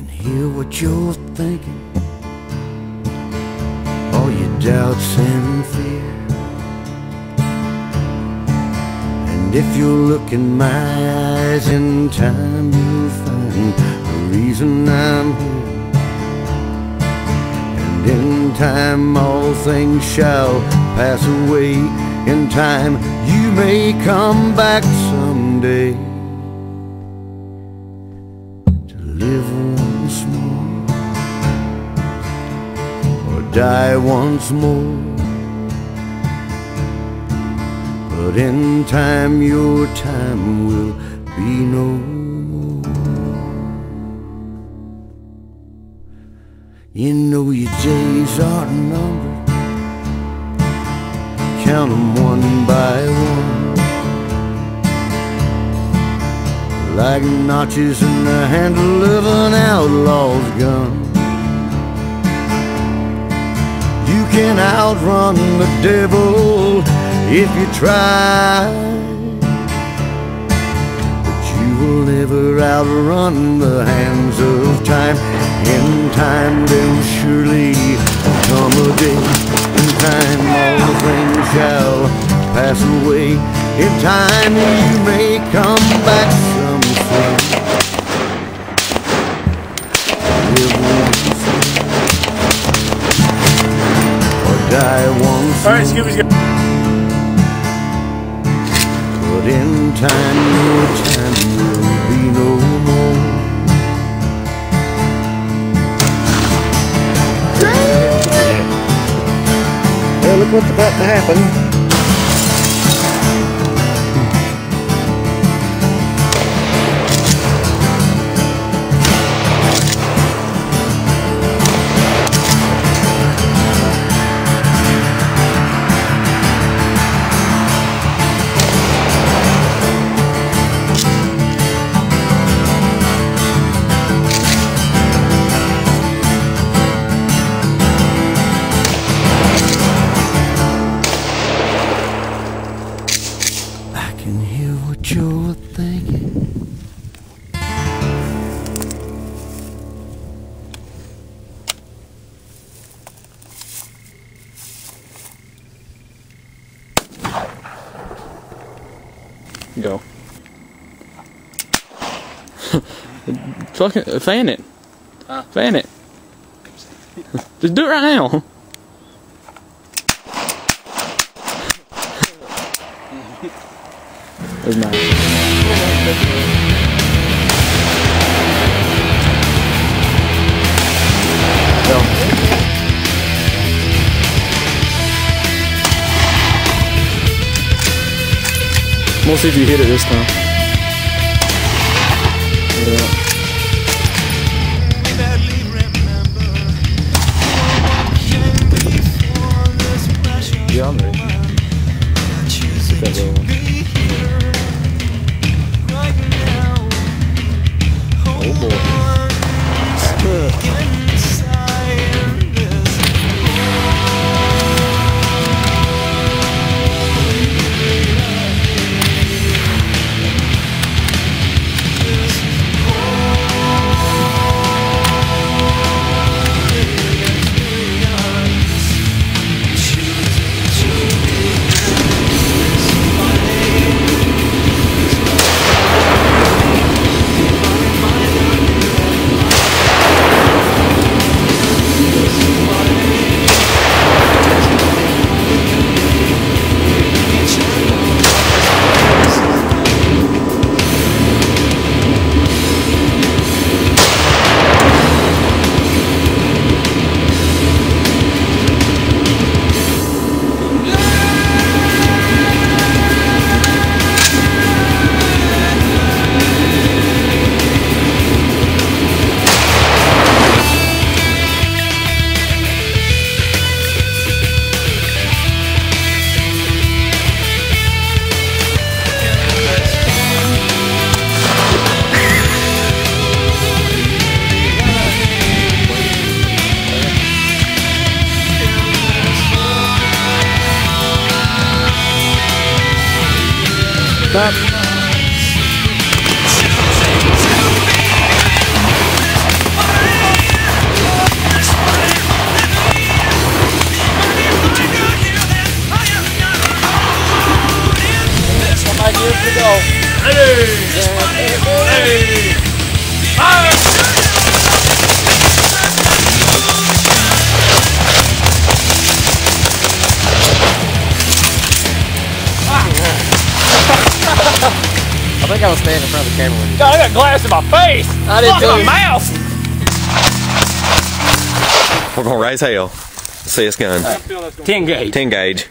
can hear what you're thinking. All your doubts and fear. And if you look in my eyes in time, you'll find the reason I'm here. And in time, all things shall pass away. In time, you may come back someday die once more. But in time, your time will be no more. You know your days are numbered. Count 'em one by one. Like notches in the handle of an outlaw's gun. Can outrun the devil if you try. But you will never outrun the hands of time. In time, there'll surely come a day. In time, all things shall pass away. In time, you may come back All right, Scooby's got. But in time, your time will be no more. Well, look what's about to happen. What you're thinking. Go. Fucking fan it. Fan it. Just do it right now. There's mine. Go. We'll see if you hit it this time. Yeah, Stop. Think I was standing in front of the camera when you God, I got glass in my face. I did in my too. mouth. We're gonna raise hell. See us gun. 10 gauge. 10 gauge.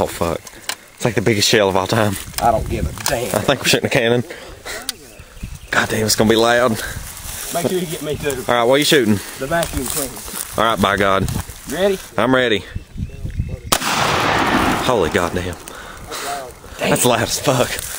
Oh fuck. It's like the biggest shell of all time. I don't give a damn. I think we're shooting a cannon. God damn, it's gonna be loud. Make sure you get me too. Alright, what are you shooting? The vacuum cleaner. Alright, by God. You ready? I'm ready. Holy goddamn. That's loud as fuck.